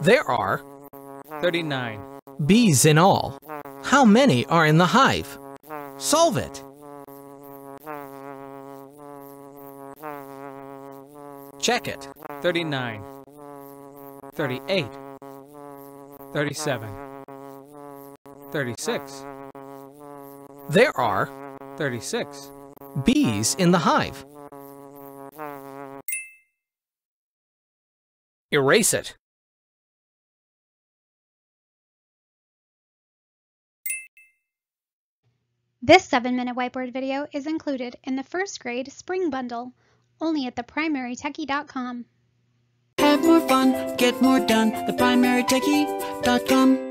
There are 39. bees in all. How many are in the hive? Solve it. Check it. 39. 38. 37. 36. There are 36. bees in the hive. Erase it. This 7 minute whiteboard video is included in the first grade spring bundle, only at theprimarytechie.com. Have more fun, get more done. ThePrimaryTechie.com.